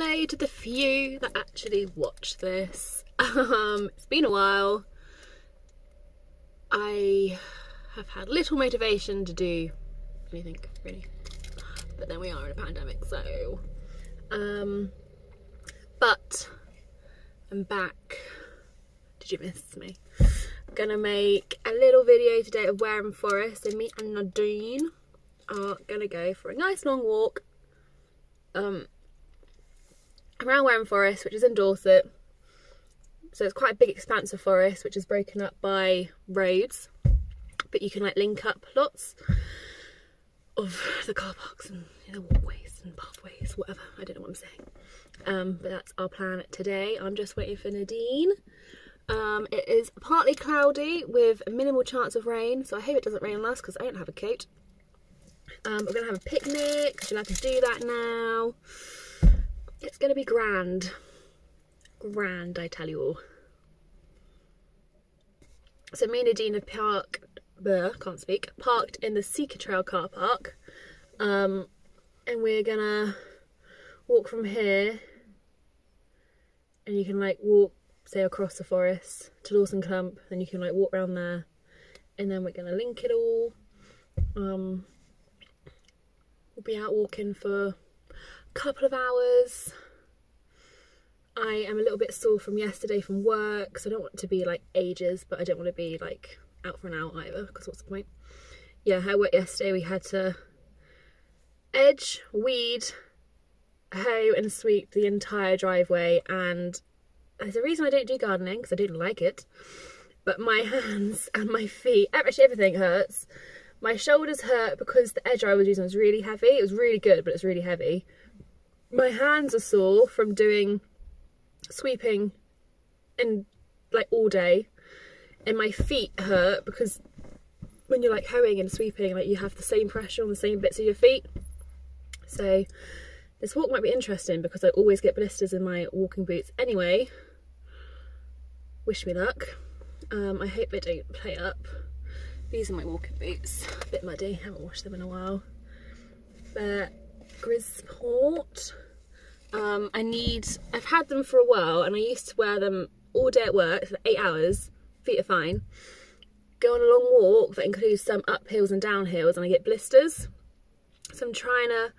hello to the few that actually watch this. Um, it's been a while. I have had little motivation to do anything really, but then we are in a pandemic, so. Um, but I'm back. Did you miss me? I'm gonna make a little video today of Wareham Forest. So me and Nadine are gonna go for a nice long walk. Um, around Wareham Forest, which is in Dorset. So it's quite a big expanse of forest, which is broken up by roads, but you can like link up lots of the car parks and you know, walkways and pathways, whatever. I don't know what I'm saying. Um, but that's our plan today. I'm just waiting for Nadine. Um, it is partly cloudy with a minimal chance of rain, so I hope it doesn't rain on us because I don't have a coat. Um, we're going to have a picnic you're allowed to do that now. It's going to be grand. Grand, I tell you all. So me and Nadine have parked, bleh, can't speak, parked in the Sika Trail car park. Um, and we're gonna walk from here and you can like walk, say across the forest to Dawson Clump, then you can like walk around there and then we're gonna link it all. Um, we'll be out walking for couple of hours. I am a little bit sore from yesterday from work, so I don't want to be like ages, but I don't want to be like out for an hour either, because what's the point? Yeah, I worked yesterday, we had to edge, weed, hoe and sweep the entire driveway and there's a reason I don't do gardening, because I don't like it, but my hands and my feet, actually everything hurts. My shoulders hurt because the edge I was using was really heavy. It was really good, but it's really heavy. My hands are sore from doing sweeping and like all day. And my feet hurt because when you're like hoeing and sweeping like you have the same pressure on the same bits of your feet. So this walk might be interesting because I always get blisters in my walking boots anyway. Wish me luck. Um, I hope they don't play up. These are my walking boots. A bit muddy. Haven't washed them in a while. But Grisport um, I need, I've had them for a while and I used to wear them all day at work for eight hours, feet are fine. Go on a long walk that includes some uphills and downhills and I get blisters. So I'm trying to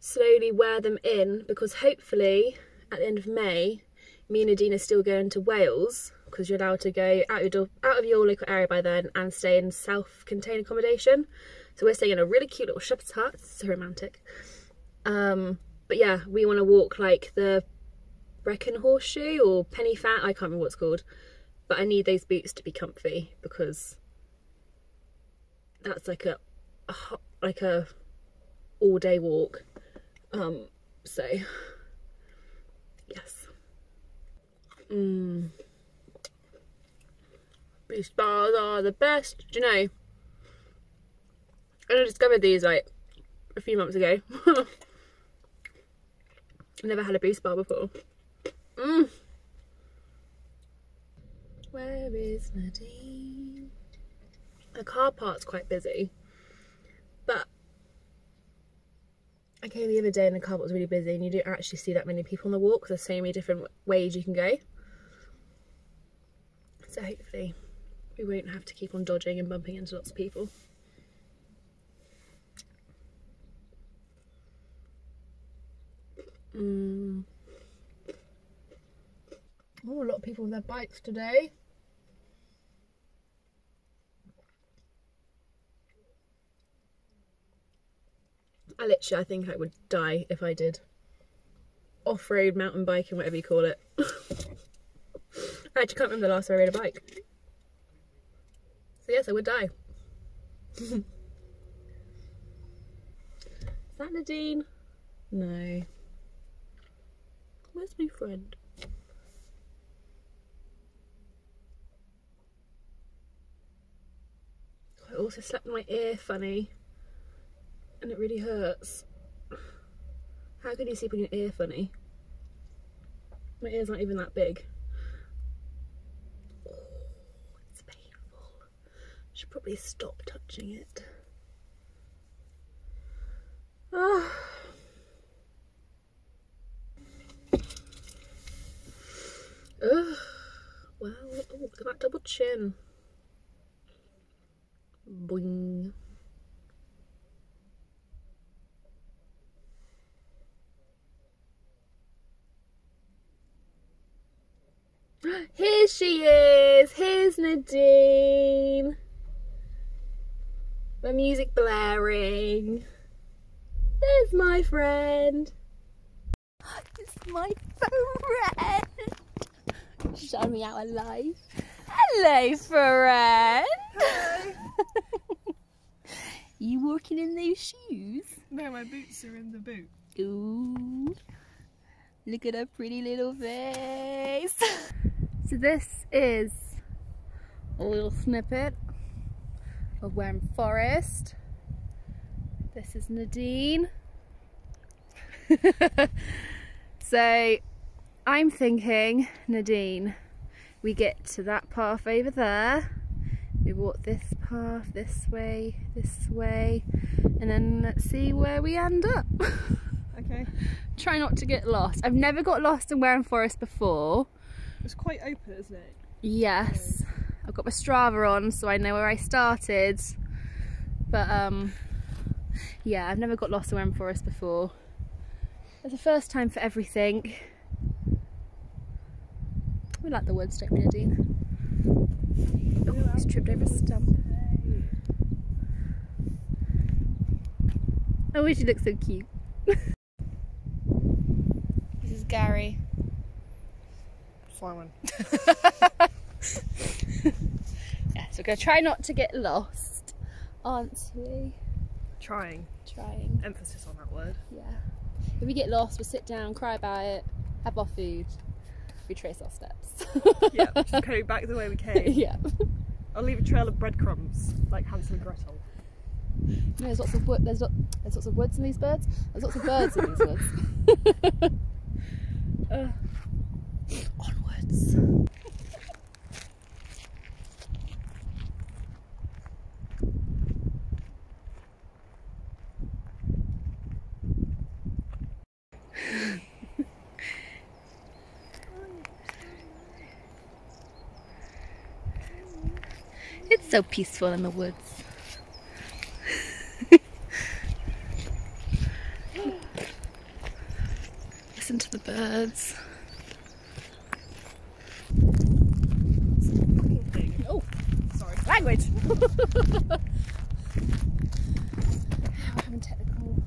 slowly wear them in because hopefully at the end of May, me and Nadine are still going to Wales because you're allowed to go out, your door, out of your local area by then and stay in self-contained accommodation. So we're staying in a really cute little shepherd's hut, so romantic. Um, but yeah, we want to walk like the Brecon Horseshoe or Pen y Fan, I can't remember what it's called. But I need those boots to be comfy because that's like a, a like a all day walk. Um, so yes. Mmm. Boost bars are the best. Do you know? And I discovered these like a few months ago. Never had a boost bar before. Mm. Where is Nadine? The car park's quite busy, but I came the other day and the car park was really busy and you don't actually see that many people on the walk there's so many different ways you can go. So hopefully we won't have to keep on dodging and bumping into lots of people. Mm. Oh, a lot of people with their bikes today. I literally, I think I would die if I did off-road mountain biking, whatever you call it. I actually can't remember the last time I rode a bike. Yes, I would die. Is that Nadine? No. Where's my friend? I also slapped my ear funny and it really hurts. How can you sleep on your ear funny? My ear's not even that big. Should probably stop touching it. Oh. Ugh. Well, oh, look at that double chin. Boing. Here she is! Here's Nadine! The music blaring. There's my friend. It's my friend. Show me out alive. Hello, friend. you walking in those shoes? No, my boots are in the boot. Ooh. Look at her pretty little face. so this is a little snippet of Wareham Forest. This is Nadine. so I'm thinking, Nadine, we get to that path over there. We walk this path, this way, this way, and then let's see where we end up. Okay. Try not to get lost. I've never got lost in Wareham Forest before. It's quite open, isn't it? Yes. I've got my Strava on so I know where I started. But um yeah, I've never got lost in Wareham Forest before. It's the first time for everything. We like the woods, don't we, Nadine? Oh, he's tripped over a stump. Oh, she looks so cute. this is Gary. Simon. Yeah, so we're gonna try not to get lost, aren't we? Trying. Trying. Emphasis on that word. Yeah. If we get lost, we'll sit down, cry about it, have our food, retrace our steps. Yeah, just go back the way we came. yeah. I'll leave a trail of breadcrumbs, like Hansel and Gretel. There's lots of wood. There's, lo- there's lots of woods in these birds. There's lots of birds in these woods. uh, onwards. So peaceful in the woods. Listen to the birds. Oh, Sorry. language! We're having technical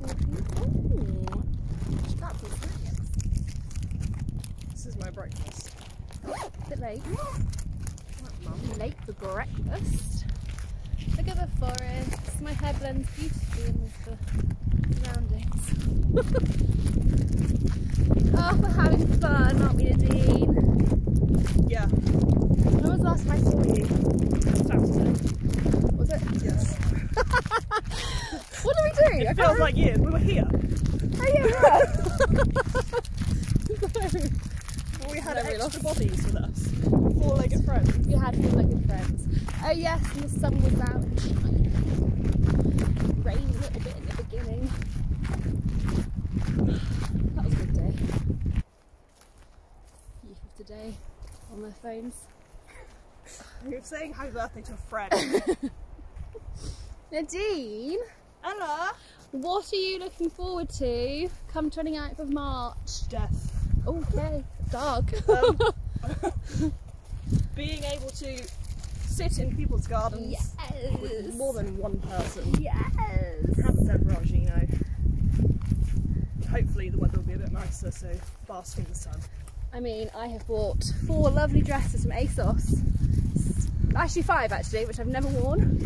difficulties. That's a. This is my breakfast. bit late. Late for breakfast. Look at the forest. My hair blends beautifully in with the surroundings. oh, we're having fun, aren't we, Nadine? Yeah. When was the last time I saw you? Saturday. Was it? Yes. What did we do? I It can't feels like years. We were here. Oh, yeah. We had Never extra lost. bodies with us. Four-legged friends. we had four legged friends. Oh, yes, and the sun was out and shining. Rained a little bit in the beginning. That was a good day. Youth of today on their phones. You're saying happy birthday to a friend. Nadine, Ella. what are you looking forward to come 29th of March? Death. Okay, dark. Um, being able to sit in people's gardens yes. with more than one person. Yes. Have a beverage, you know. Hopefully the weather will be a bit nicer, so bask in the sun. I mean, I have bought four lovely dresses from ASOS. Actually, five actually, which I've never worn.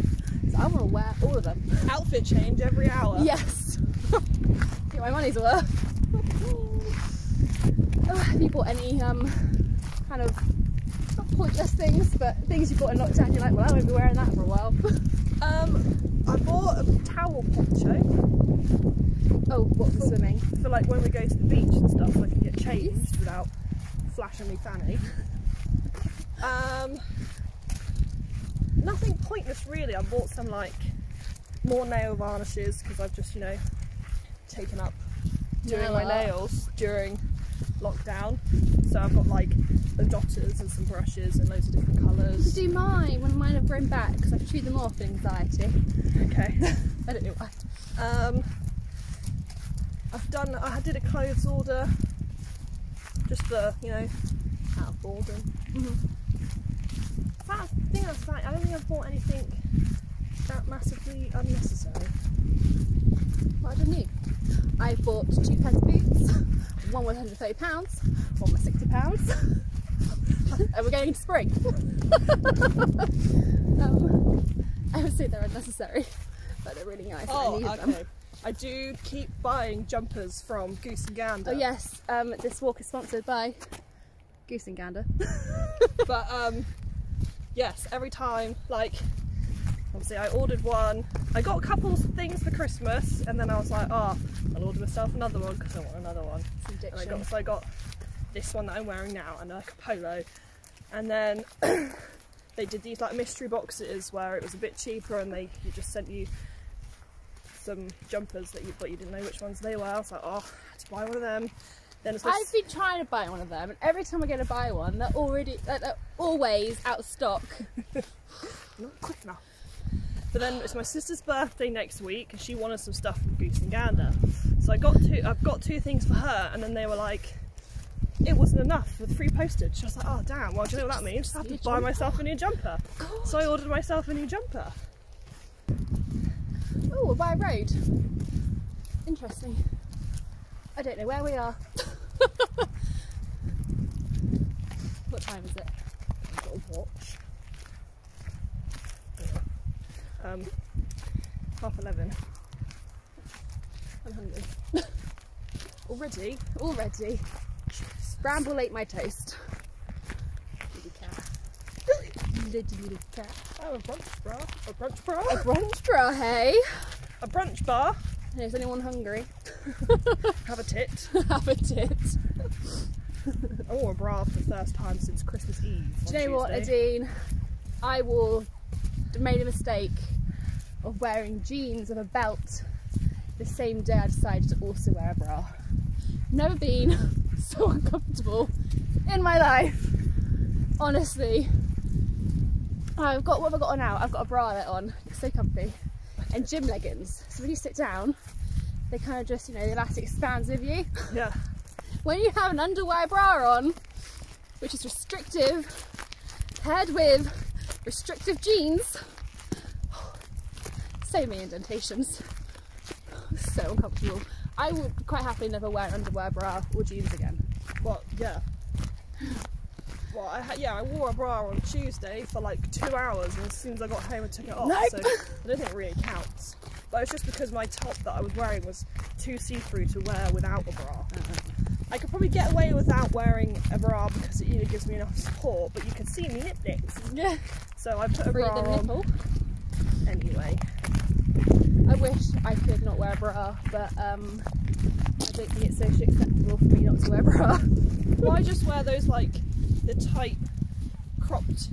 So I want to wear all of them. Outfit change every hour. Yes. Get my money's worth. Oh, have you bought any um kind of pointless things, but things you bought in lockdown? You're like, well, I won't be wearing that for a while. Um, I bought a towel poncho oh, what for swimming? for like when we go to the beach and stuff, so I can get changed without flashing me fanny. Um, nothing pointless really. I bought some like more nail varnishes because I've just you know taken up doing Nail my art. nails during lockdown. So I've got like the dotters and some brushes and loads of different colours. Do mine when mine have grown back because I've chewed them off in anxiety. Okay. I don't know why. Um, I've done. I did a clothes order, just for you know, out of boredom. Mhm. I think that's fine. I don't think I've bought anything that massively unnecessary. What I done new? I bought two pairs of boots. One was £130, one was £60. and we're going into spring. um, I would say they're unnecessary, but they're really nice. and I Oh, okay. them. I do keep buying jumpers from Goose and Gander. Oh yes, um, this walk is sponsored by Goose and Gander. but um, yes, every time, like, obviously, I ordered one. I got a couple of things for Christmas, and then I was like, oh, I'll order myself another one because I want another one. I got so I got this one that I'm wearing now and like a polo, and then they did these like mystery boxes where it was a bit cheaper and they you just sent you some jumpers that you but you didn't know which ones they were. I was like, oh, I had to buy one of them. Then it's I've been trying to buy one of them, and every time I go to buy one, they're already they're always out of stock. not quick enough. But then it's my sister's birthday next week, and she wanted some stuff from Goose and Gander. So I got two. I've got two things for her, and then they were like, it wasn't enough with free postage. I was like, oh damn. Well, do you know what that means? I have to buy jumper. myself a new jumper. So I ordered myself a new jumper. Oh, by road. Interesting. I don't know where we are. what time is it? I've got a watch. Um, half eleven. I'm hungry. Already? Already. Bramble ate my toast. Little cat. Little, little cat. Oh, a brunch bra. A brunch bra. A brunch bra, hey? A brunch bar. Is anyone hungry? Have a tit. Have a tit. oh, a bra for the first time since Christmas Eve. Do you know what, Nadine? I wore, made a mistake of wearing jeans and a belt the same day I decided to also wear a bra. Never been so uncomfortable in my life. Honestly. I've got what have I got on now? I've got a bralette on. It's so comfy. And gym leggings. So when you sit down, they kind of just, you know, the elastic expands with you. Yeah. When you have an underwear bra on, which is restrictive, paired with restrictive jeans, so many indentations. So uncomfortable. I would quite happily never wear underwear bra or jeans again. Well, yeah. Well, I yeah, I wore a bra on Tuesday for like two hours, and as soon as I got home, I took it off. Nope. So I don't think it really counts. But it's just because my top that I was wearing was too see-through to wear without a bra. Mm-hmm. I could probably get away without wearing a bra because it either gives me enough support, but you can see me nipples. Yeah. So I put a Free bra the on nipple. Anyway. I wish I could not wear a bra, but um, I don't think it's socially acceptable for me not to wear a bra. Well, I just wear those like the tight cropped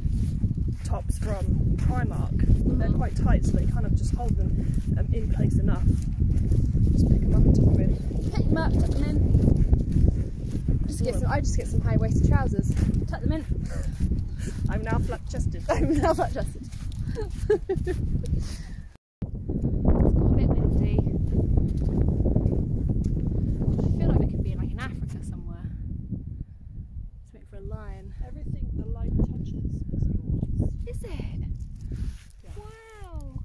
tops from Primark. They're Mhm. quite tight, so they kind of just hold them um, in place enough. Just pick them up and tuck them in. Pick them up, tuck them in. Just get some, I just get some high waisted trousers, tuck them in. I'm now flat chested. I'm now flat chested. it's got a bit windy. I feel like we could be like in Africa somewhere. Let's wait for a lion. Everything the light touches is yours. Is it? Yeah. Wow.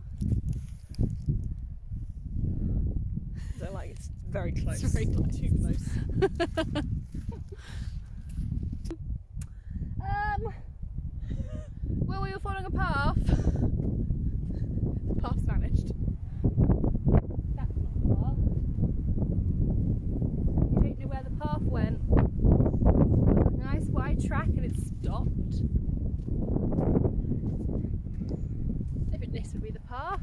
Like it's very close. very close. Too close. Um, well, we were following a path. The path vanished. That's not the path. You don't know where the path went. There was a nice wide track and it stopped. I think this would be the path.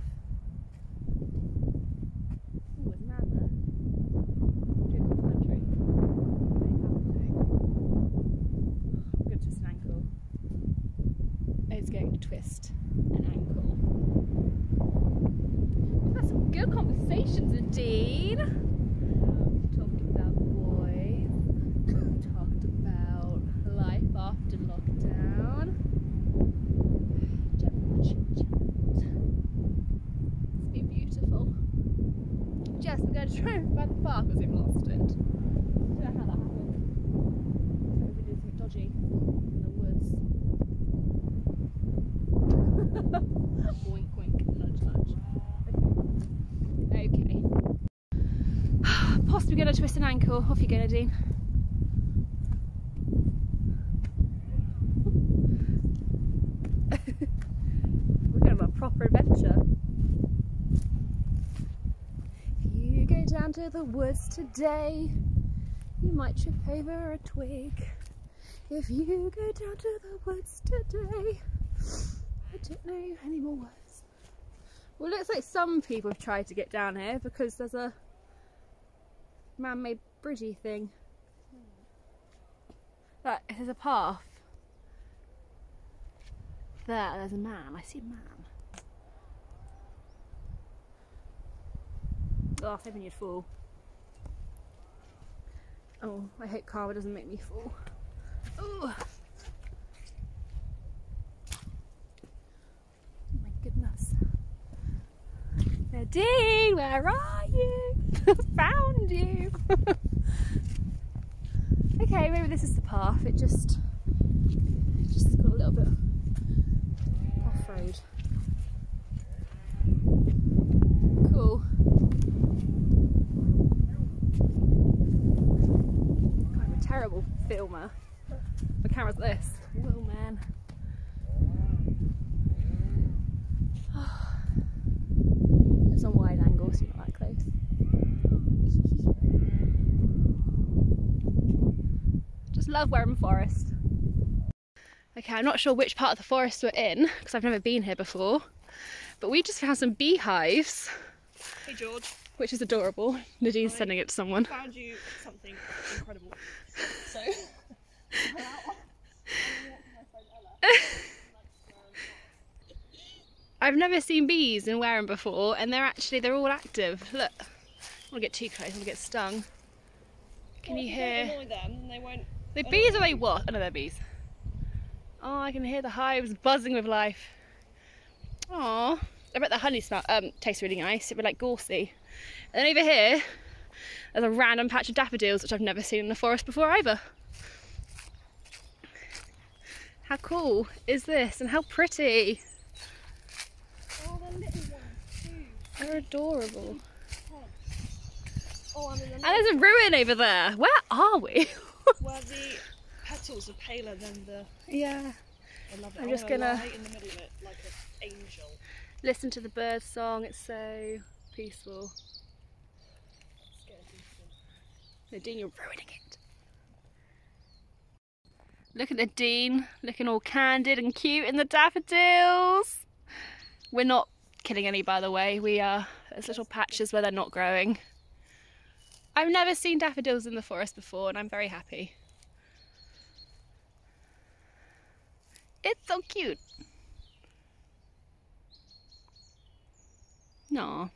Oh, there's a man there. Do you cross country? Good twist an ankle. It's going to twist an ankle. We've had some good conversations, Dean. Talking about boys. car because we've lost it. I don't know how that happened. Maybe we did something dodgy in the woods. wink, wink, nudge, nudge. Okay. Possibly going to ankle. Off you go, Nadine. We're going have a proper adventure. If you go down to the woods today, you might trip over a twig. If you go down to the woods today, I don't know any more words. Well, it looks like some people have tried to get down here because there's a man-made bridgey thing. That there's a path. There, there's a man. I see a man. Oh, I was hoping you'd fall. Oh, I hope karma doesn't make me fall. Oh. My goodness. Nadine, where are you? Found you. okay, maybe this is the path. It just, it just got a little bit off road. Cool. I'm a terrible filmer. The camera's this. Whoa, man. It's on wide angle, so you're not that close. Just love Wareham Forest. Okay, I'm not sure which part of the forest we're in because I've never been here before, but we just found some beehives, Hey George, which is adorable. Nadine's Hi. sending it to someone. found you something incredible. So, I've never seen bees in Wareham before, and they're actually they're all active. Look, I don't want to get too close, I want to get stung. Can Well, you hear? annoy them, they won't. The bees are they what? Oh no, they're bees. Oh, I can hear the hives buzzing with life. Oh, I bet the honey smell um tastes really nice. It would be like gorsey. And then over here, there's a random patch of daffodils which I've never seen in the forest before either. How cool is this? And how pretty! Oh, they're little ones too. They're adorable. Oh, And there's a ruin over there. Where are we? where the petals are paler than the. yeah. I love it. I'm just gonna- in the middle of it like an angel. Listen to the bird song. It's so peaceful. Nadine, you're ruining it. Look at Nadine, looking all candid and cute in the daffodils. We're not killing any, by the way. We are. There's little patches where they're not growing. I've never seen daffodils in the forest before, and I'm very happy. It's so cute. No.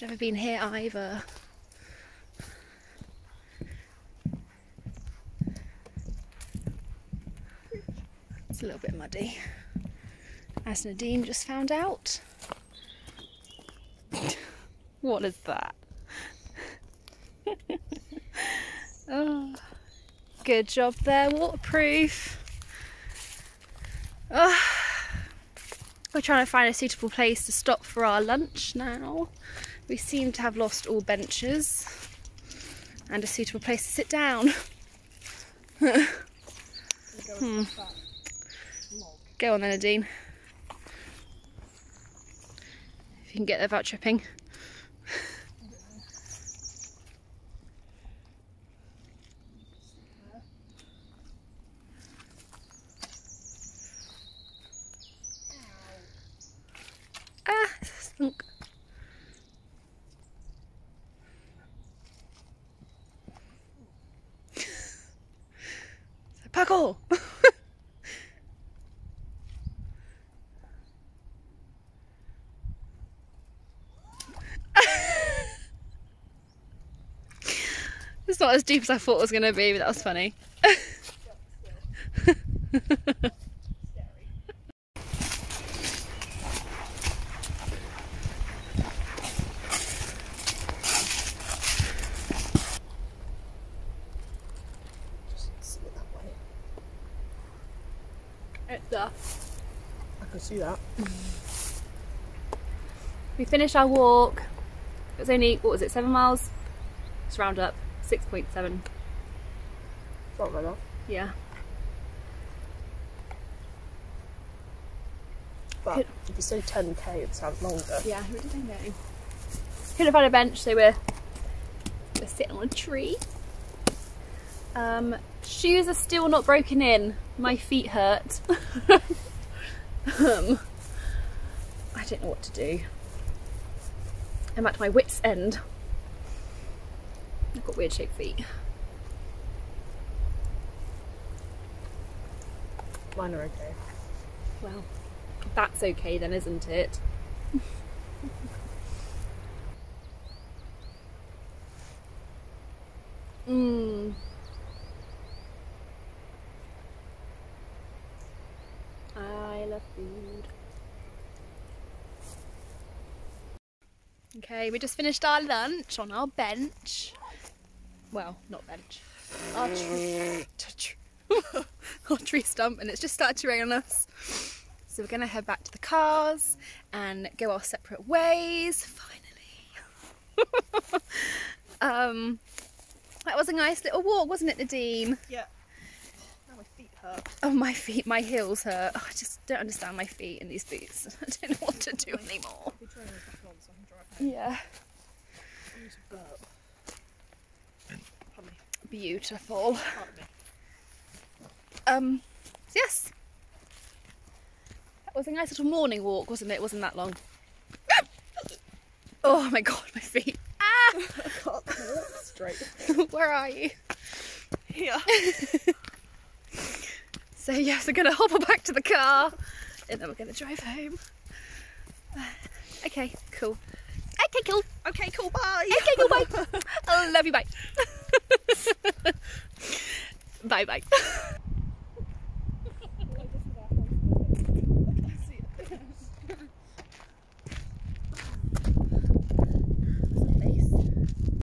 Never been here either. It's a little bit muddy. As Nadine just found out. what is that? oh, good job there, waterproof. Oh, we're trying to find a suitable place to stop for our lunch now. We seem to have lost all benches and a suitable place to sit down. Go Hmm. across that log. Go on then, Nadine. If you can get there without tripping. It's not as deep as I thought it was going to be, but that was funny. I can see that. we finished our walk. It was only, what was it, seven miles? Let's round up. 6.7. Not off. Yeah. But Could- if you say 10k, it sounds longer. Yeah, who did I know? Could have had a bench, so we're, we're sitting on a tree. Um, shoes are still not broken in. My feet hurt. um, I don't know what to do. I'm at my wit's end. I've got weird shaped feet. Mine are okay. Well, that's okay then, isn't it? Mmm. I love food. Okay, we just finished our lunch on our bench. Well, not bench. Our tree, our tree stump, and it's just started to rain on us. So we're gonna head back to the cars and go our separate ways. Finally. um, that was a nice little walk, wasn't it, Nadine? Yeah. Now my feet hurt. Oh, my feet, my heels hurt. Oh, I just don't understand my feet in these boots. I don't know what to do anymore. Be trying to back on so I can drive home. Yeah. I need to burp. Pardon me. Beautiful. Um, yes. That was a nice little morning walk, wasn't it? It wasn't that long. oh my god, my feet. Ah! I can't walk straight. Where are you? Here. So yes, we're gonna hobble back to the car and then we're gonna drive home. Okay, cool. Okay, cool. Okay, cool, bye. Okay, cool, bye. I love you, bye. bye bye.